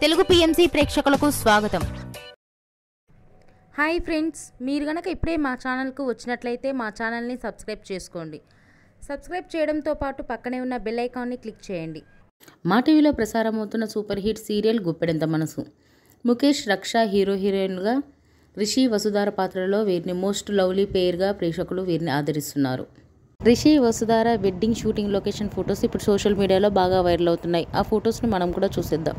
Telugu PMC ప్రేక్షకులకు స్వాగతం. Hi friends మీరు గనక ఇప్పుడే మా ఛానల్కు వచ్చినట్లయితే మా ఛానల్ని సబ్స్క్రైబ్ చేసుకోండి. సబ్స్క్రైబ్ చేయడంతో పాటు పక్కనే ఉన్న బెల్ ఐకాన్ని క్లిక్ చేయండి. మా టీవీలో ప్రసారమవుతున్న super hit serial Guppedantha Manasu. Mukesh Raksha hero హీరోయిన్గా రిషి వసుధార పాత్రలో వీరిని మోస్ట్ లవ్లీ పేర్గా ప్రేక్షకులు వీరిని ఆదరిస్తున్నారు. Rishi Vasudhara wedding shooting location photos ఇప్పుడు సోషల్ మీడియాలో బాగా వైరల్ అవుతున్నాయి. ఆ ఫొటోస్ని మనం కూడా చూసేద్దాం.